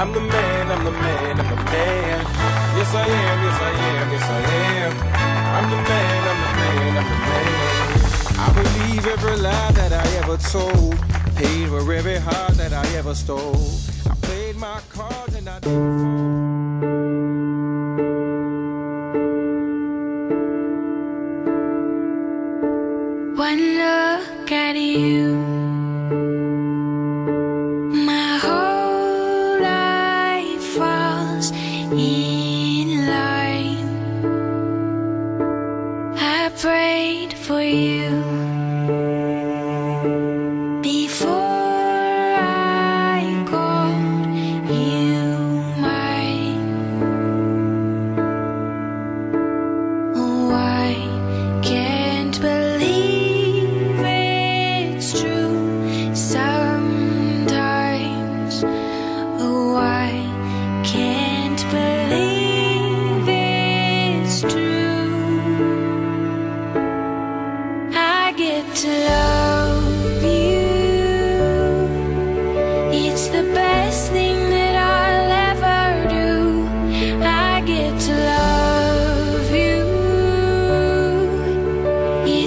I'm the man, I'm the man, I'm the man. Yes, I am, yes, I am, yes, I am. I'm the man, I'm the man, I'm the man. I believe every lie that I ever told. Paid for every heart that I ever stole. I played my cards and I didn't fall. One look at you,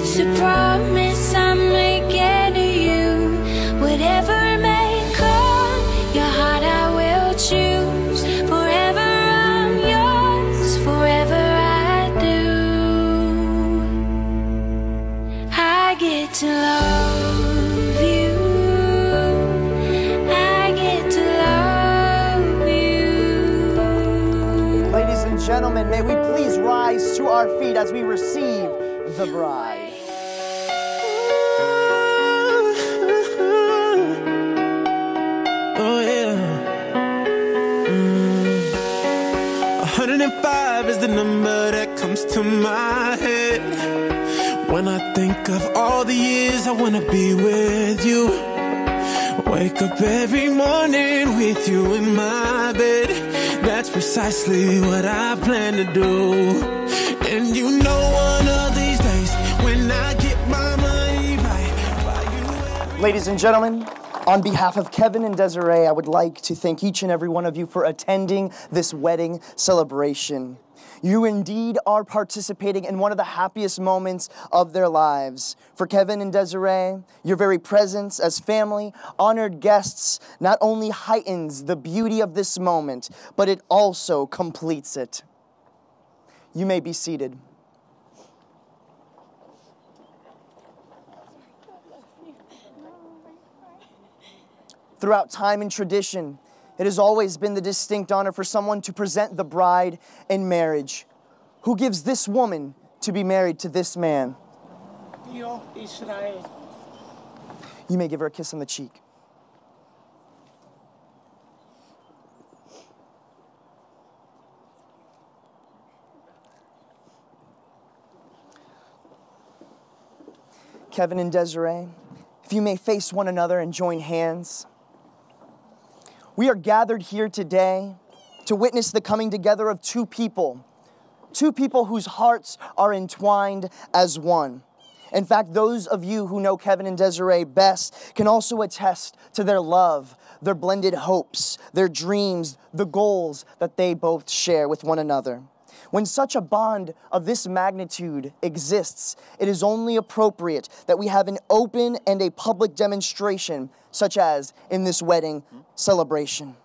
It's a promise I'm making to you. Whatever may come, your heart I will choose. Forever I'm yours, forever I do. I get to love you. I get to love you. Ladies and gentlemen, may we please rise to our feet as we receive the bride. That my head. When I think of all the years I wanna be with you. Wake up every morning with you in my bed. That's precisely what I plan to do. And you know one of these days when I get my money right. Ladies and gentlemen, on behalf of Kevin and Desiree, I would like to thank each and every one of you for attending this wedding celebration. You indeed are participating in one of the happiest moments of their lives. For Kevin and Desiree, your very presence as family, honored guests, not only heightens the beauty of this moment, but it also completes it. You may be seated. Throughout time and tradition, it has always been the distinct honor for someone to present the bride in marriage. Who gives this woman to be married to this man? Israel. You may give her a kiss on the cheek. Kevin and Desiree, if you may face one another and join hands. We are gathered here today to witness the coming together of two people, two people whose hearts are entwined as one. In fact, those of you who know Kevin and Desiree best can also attest to their love, their blended hopes, their dreams, the goals that they both share with one another. When such a bond of this magnitude exists, it is only appropriate that we have an open and a public demonstration, such as in this wedding celebration.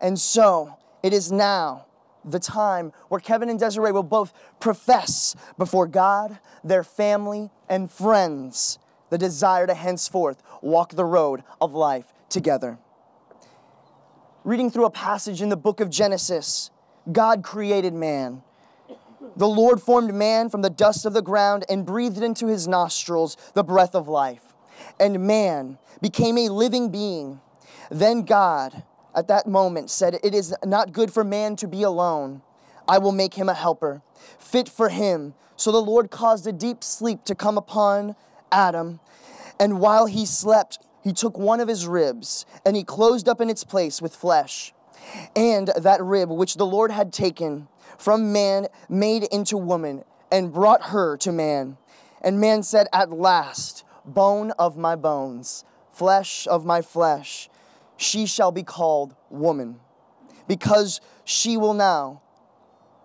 And so, it is now the time where Kevin and Desiree will both profess before God, their family, and friends the desire to henceforth walk the road of life together. Reading through a passage in the book of Genesis, God created man. The Lord formed man from the dust of the ground and breathed into his nostrils the breath of life. And man became a living being. Then God, at that moment, said, It is not good for man to be alone. I will make him a helper, fit for him. So the Lord caused a deep sleep to come upon Adam. And while he slept, he took one of his ribs and he closed up in its place with flesh. And that rib which the Lord had taken from man made into woman and brought her to man. And man said, At last, bone of my bones, flesh of my flesh. she shall be called woman, because she will now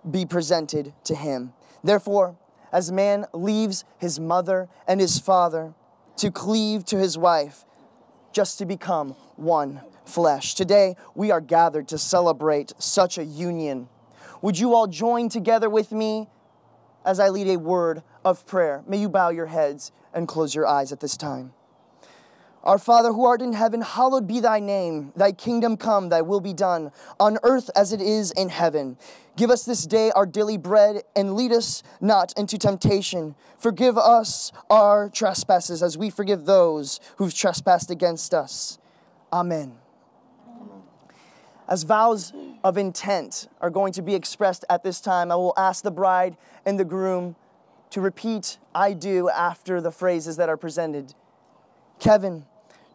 be presented to him. Therefore, as man leaves his mother and his father to cleave to his wife, just to become one flesh. Today, we are gathered to celebrate such a union. Would you all join together with me as I lead a word of prayer? May you bow your heads and close your eyes at this time. Our Father who art in heaven, hallowed be thy name. Thy kingdom come, thy will be done, on earth as it is in heaven. Give us this day our daily bread, and lead us not into temptation. Forgive us our trespasses as we forgive those who've trespassed against us. Amen. As vows of intent are going to be expressed at this time, I will ask the bride and the groom to repeat I do after the phrases that are presented. Kevin,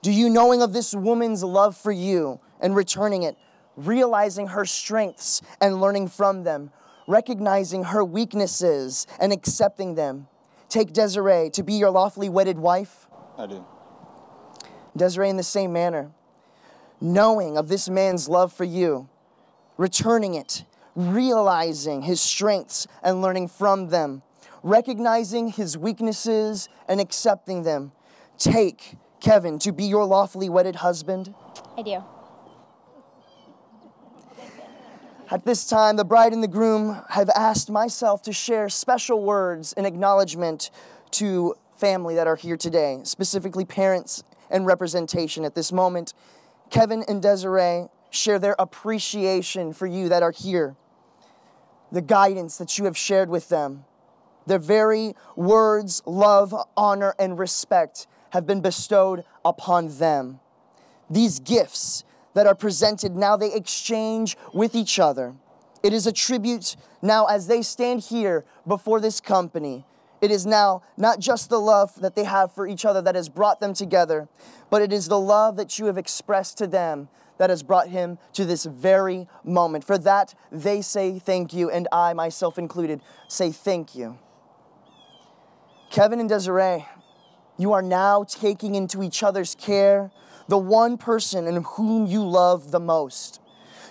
do you, knowing of this woman's love for you and returning it, realizing her strengths and learning from them, recognizing her weaknesses and accepting them, take Desiree to be your lawfully wedded wife? I do. Desiree, in the same manner, knowing of this man's love for you, returning it, realizing his strengths and learning from them, recognizing his weaknesses and accepting them, take Kevin to be your lawfully wedded husband? I do. At this time, the bride and the groom have asked myself to share special words in acknowledgement to family that are here today, specifically parents and representation at this moment. Kevin and Desiree share their appreciation for you that are here, the guidance that you have shared with them, their very words, love, honor, and respect have been bestowed upon them. These gifts that are presented now they exchange with each other. It is a tribute now as they stand here before this company. It is now not just the love that they have for each other that has brought them together, but it is the love that you have expressed to them that has brought him to this very moment. For that, they say thank you, and I, myself included, say thank you. Kevin and Desiree, you are now taking into each other's care the one person in whom you love the most.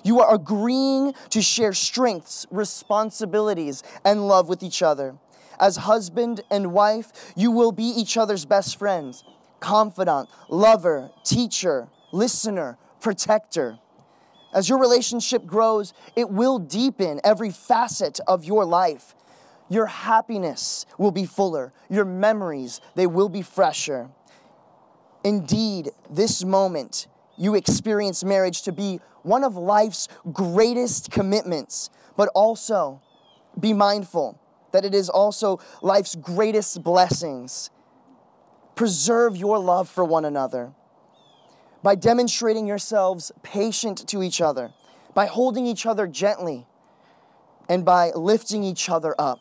You are agreeing to share strengths, responsibilities, and love with each other. As husband and wife, you will be each other's best friends, confidant, lover, teacher, listener, protector. As your relationship grows, it will deepen every facet of your life. Your happiness will be fuller. Your memories, they will be fresher. Indeed, this moment, you experience marriage to be one of life's greatest commitments, but also be mindful that it is also life's greatest blessings. Preserve your love for one another by demonstrating yourselves patient to each other, by holding each other gently, and by lifting each other up.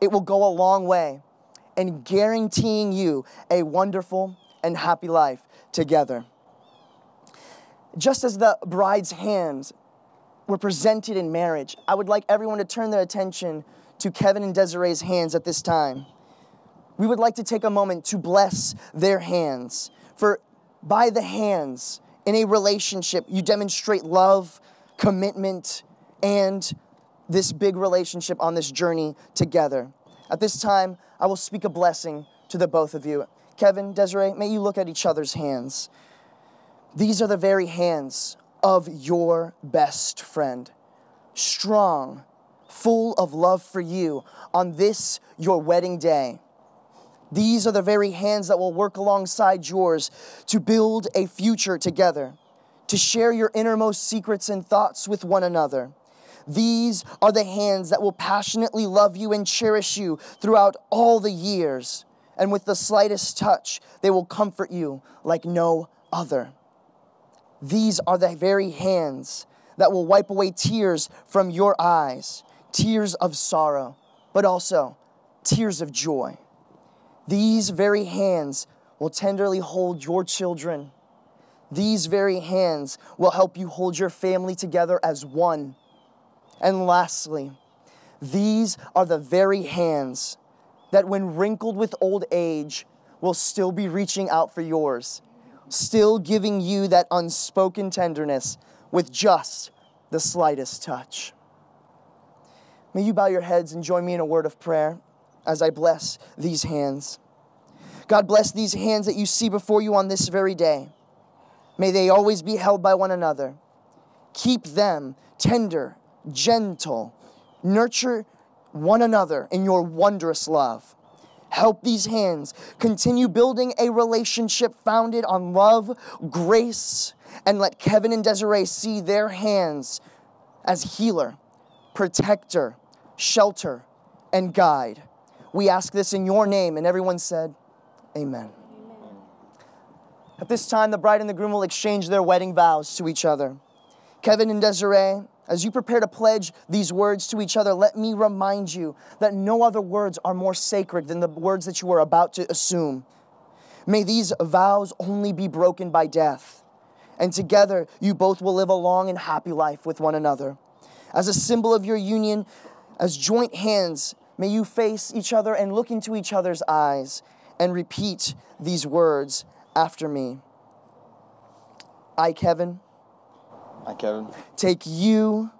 It will go a long way in guaranteeing you a wonderful and happy life together. Just as the bride's hands were presented in marriage, I would like everyone to turn their attention to Kevin and Desiree's hands at this time. We would like to take a moment to bless their hands. For by the hands in a relationship, you demonstrate love, commitment, and this big relationship on this journey together. At this time, I will speak a blessing to the both of you. Kevin, Desiree, may you look at each other's hands. These are the very hands of your best friend, strong, full of love for you on this, your wedding day. These are the very hands that will work alongside yours to build a future together, to share your innermost secrets and thoughts with one another. These are the hands that will passionately love you and cherish you throughout all the years. And with the slightest touch, they will comfort you like no other. These are the very hands that will wipe away tears from your eyes, tears of sorrow, but also tears of joy. These very hands will tenderly hold your children. These very hands will help you hold your family together as one. And lastly, these are the very hands that, when wrinkled with old age, will still be reaching out for yours, still giving you that unspoken tenderness with just the slightest touch. May you bow your heads and join me in a word of prayer as I bless these hands. God bless these hands that you see before you on this very day. May they always be held by one another. Keep them tender, gentle, nurture one another in your wondrous love. Help these hands continue building a relationship founded on love, grace, and let Kevin and Desiree see their hands as healer, protector, shelter, and guide. We ask this in your name, and everyone said, Amen. At this time, the bride and the groom will exchange their wedding vows to each other. Kevin and Desiree, as you prepare to pledge these words to each other, let me remind you that no other words are more sacred than the words that you are about to assume. May these vows only be broken by death, and together you both will live a long and happy life with one another. As a symbol of your union, as joint hands, may you face each other and look into each other's eyes and repeat these words after me. I, Kevin, I, Kevin, take you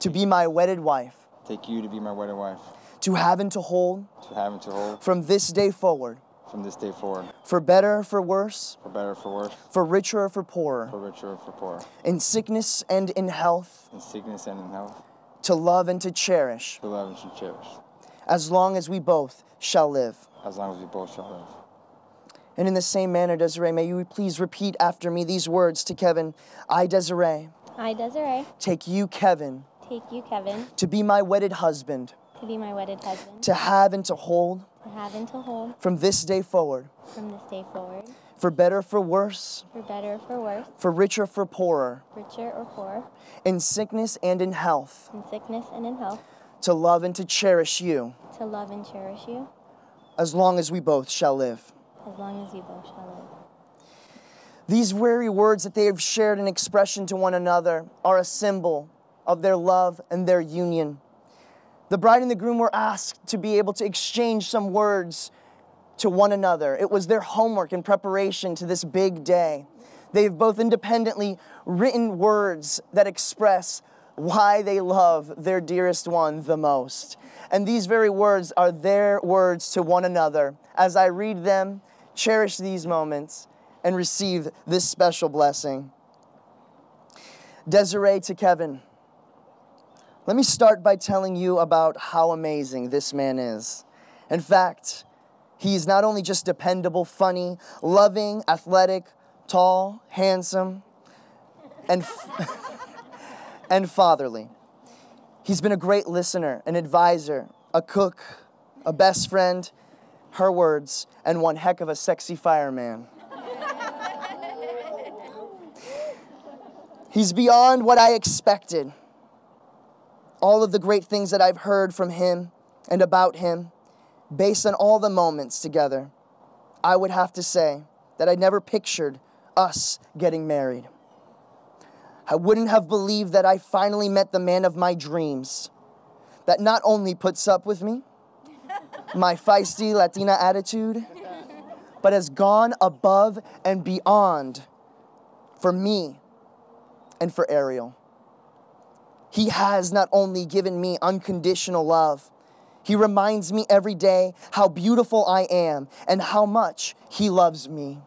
to be my wedded wife, take you to be my wedded wife, to have and to hold. To have and to hold. From this day forward, from this day forward, for better, for worse, for better, for worse, for richer for poorer, for richer, for poorer, in sickness and in health, in sickness and in health, to love and to cherish, to love and to cherish, as long as we both shall live. as long as we both shall live. And in the same manner, Desiree, may you please repeat after me these words to Kevin. I, Desiree, I, Desiree, take you, Kevin, take you, Kevin, to be my wedded husband, to be my wedded husband, to have and to hold to have and to hold from this day forward, from this day forward, for better, for worse, for better for worse, for richer, for poorer, richer or poor, in sickness and in health, in sickness and in health, to love and to cherish you, to love and cherish you, as long as we both shall live. as long as you both shall live. These very words that they have shared in expression to one another are a symbol of their love and their union. The bride and the groom were asked to be able to exchange some words to one another. It was their homework in preparation to this big day. They've both independently written words that express why they love their dearest one the most. And these very words are their words to one another. As I read them, cherish these moments and receive this special blessing. Desiree to Kevin. Let me start by telling you about how amazing this man is. In fact, he's not only just dependable, funny, loving, athletic, tall, handsome, and, and fatherly. He's been a great listener, an advisor, a cook, a best friend, her words, and one heck of a sexy fireman. He's beyond what I expected. All of the great things that I've heard from him and about him, based on all the moments together, I would have to say that I never pictured us getting married. I wouldn't have believed that I finally met the man of my dreams that not only puts up with me, my feisty Latina attitude, but has gone above and beyond for me and for Ariel. He has not only given me unconditional love, he reminds me every day how beautiful I am and how much he loves me.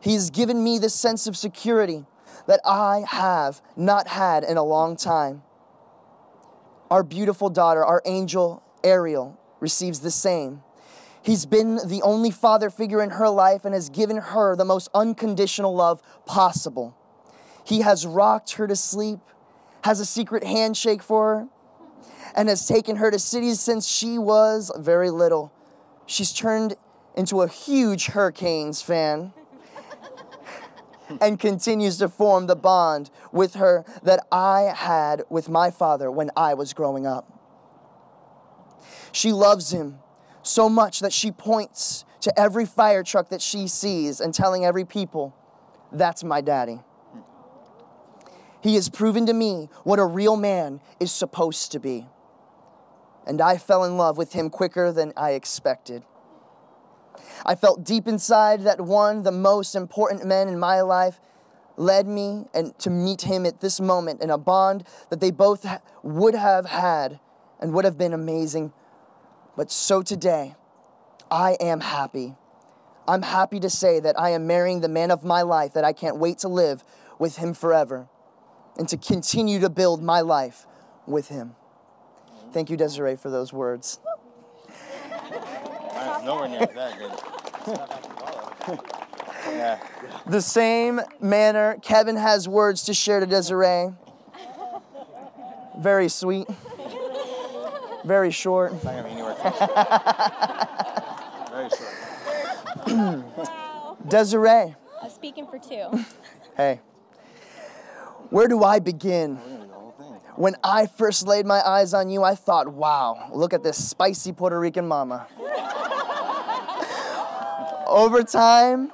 He has given me this sense of security that I have not had in a long time. Our beautiful daughter, our angel Ariel, receives the same. He's been the only father figure in her life and has given her the most unconditional love possible. He has rocked her to sleep, has a secret handshake for her, and has taken her to cities since she was very little. She's turned into a huge Hurricanes fan and continues to form the bond with her that I had with my father when I was growing up. She loves him so much that she points to every fire truck that she sees and telling every people, that's my daddy. He has proven to me what a real man is supposed to be. And I fell in love with him quicker than I expected. I felt deep inside that one, the most important men in my life, led me and to meet him at this moment in a bond that they both would have had and would have been amazing. But so today, I am happy. I'm happy to say that I am marrying the man of my life, that I can't wait to live with him forever and to continue to build my life with him. Thank you, Desiree, for those words. I'm nowhere near that good. yeah. The same manner, Kevin has words to share to Desiree. Very sweet, very short. It's not gonna be anywhere. Very short. Wow. Desiree, I'm speaking for two. hey, where do I begin? When I first laid my eyes on you, I thought, wow, look at this spicy Puerto Rican mama. Over time,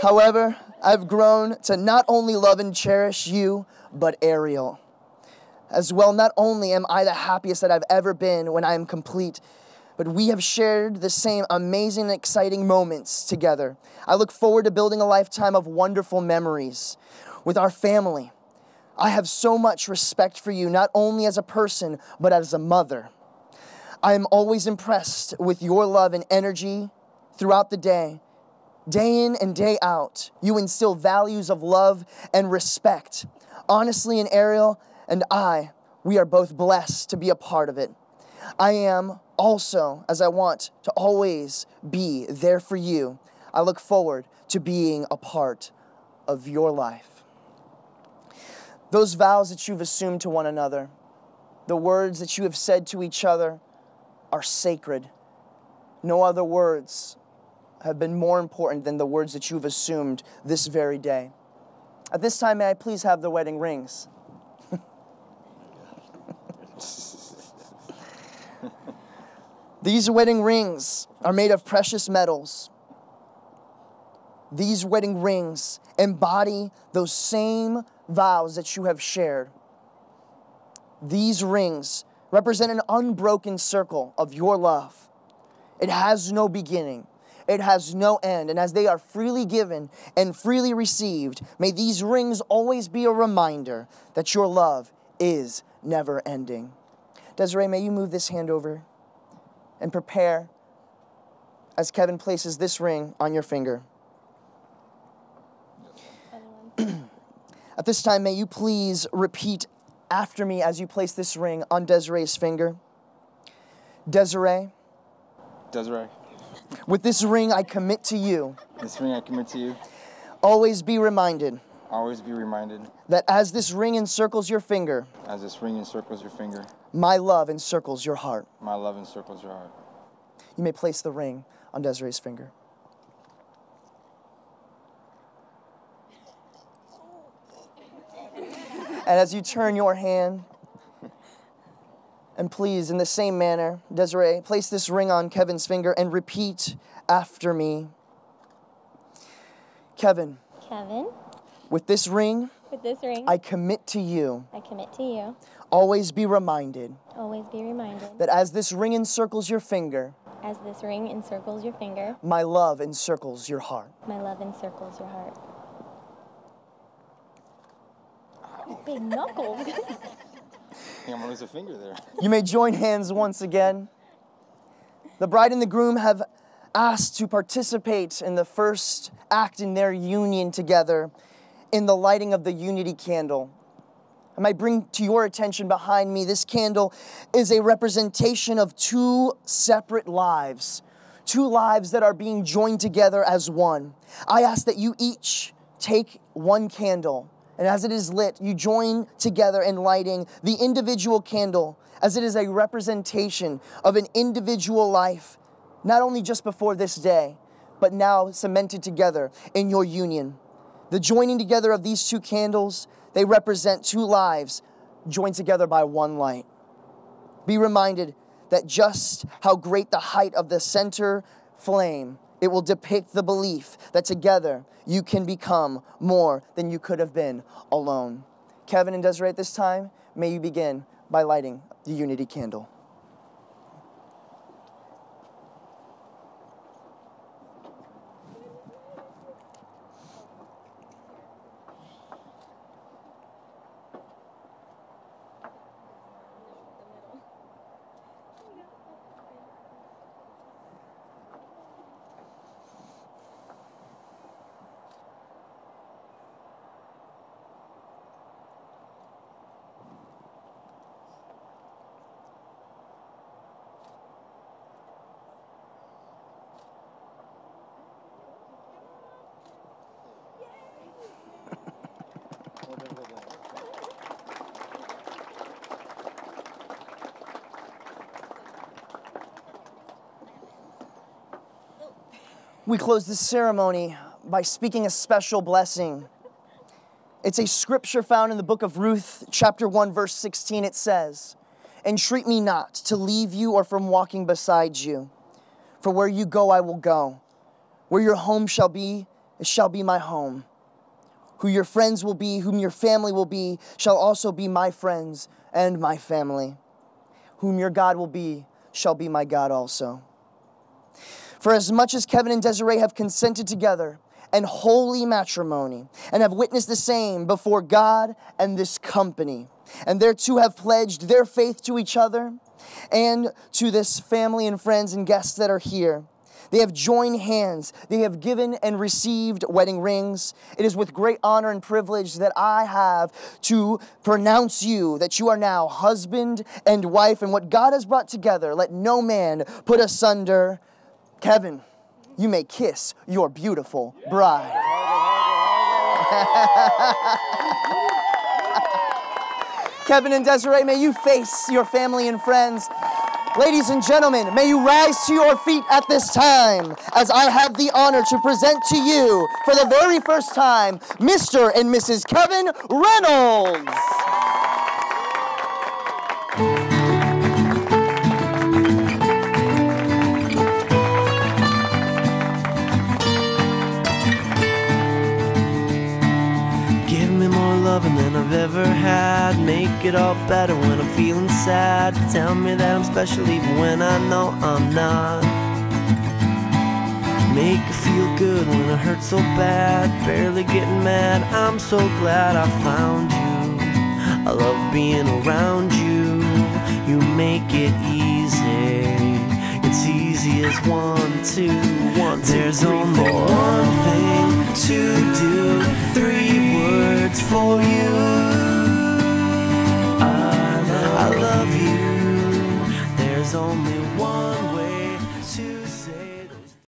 however, I've grown to not only love and cherish you, but Ariel. As well, not only am I the happiest that I've ever been when I am complete, but we have shared the same amazing and exciting moments together. I look forward to building a lifetime of wonderful memories with our family. I have so much respect for you, not only as a person, but as a mother. I am always impressed with your love and energy throughout the day. Day in and day out, you instill values of love and respect. Honestly, and Ariel and I, we are both blessed to be a part of it. I am also, as I want to always be there for you, I look forward to being a part of your life. Those vows that you've assumed to one another, the words that you have said to each other, are sacred. No other words have been more important than the words that you've assumed this very day. At this time, may I please have the wedding rings? These wedding rings are made of precious metals. These wedding rings embody those same vows that you have shared. These rings represent an unbroken circle of your love. It has no beginning, it has no end. And as they are freely given and freely received, may these rings always be a reminder that your love is never ending. Desiree, may you move this hand over and prepare as Kevin places this ring on your finger. At this time, may you please repeat after me as you place this ring on Desiree's finger. Desiree, Desiree, with this ring I commit to you, this ring I commit to you. always be reminded Always be reminded that as this ring encircles your finger, as this ring encircles your finger, my love encircles your heart. my love encircles your heart. You may place the ring on Desiree's finger. And as you turn your hand, and please, in the same manner, Desiree, place this ring on Kevin's finger and repeat after me. Kevin, Kevin, with this ring, with this ring, I commit to you, I commit to you. always be reminded Always be reminded that as this ring encircles your finger, as this ring encircles your finger, my love encircles your heart. my love encircles your heart. Big knuckles. I think I'm gonna lose a finger there. You may join hands once again. The bride and the groom have asked to participate in the first act in their union together in the lighting of the unity candle. I might bring to your attention behind me this candle is a representation of two separate lives, two lives that are being joined together as one. I ask that you each take one candle, and as it is lit, you join together in lighting the individual candle as it is a representation of an individual life, not only just before this day, but now cemented together in your union. The joining together of these two candles, they represent two lives joined together by one light. Be reminded that just how great the height of the center flame, it will depict the belief that together you can become more than you could have been alone. Kevin and Desiree, at this time, may you begin by lighting the unity candle. We close this ceremony by speaking a special blessing. It's a scripture found in the book of Ruth, chapter 1, verse 16. It says, Entreat me not to leave you or from walking beside you. For where you go, I will go. Where your home shall be, it shall be my home. Who your friends will be, whom your family will be, shall also be my friends and my family. Whom your God will be, shall be my God also. For as much as Kevin and Desiree have consented together and holy matrimony, and have witnessed the same before God and this company, and their two have pledged their faith to each other and to this family and friends and guests that are here. They have joined hands. They have given and received wedding rings. It is with great honor and privilege that I have to pronounce you that you are now husband and wife, and what God has brought together, let no man put asunder. Kevin, you may kiss your beautiful bride. Kevin and Desiree, may you face your family and friends. Ladies and gentlemen, may you rise to your feet at this time as I have the honor to present to you for the very first time Mr. and Mrs. Kevin Reynolds. Make it all better when I'm feeling sad. Tell me that I'm special even when I know I'm not. Make it feel good when it hurts so bad. Barely getting mad. I'm so glad I found you. I love being around you. You make it easy. It's easy as one, two, one, two, There's three, only four. one thing to do. Three words for you. only one.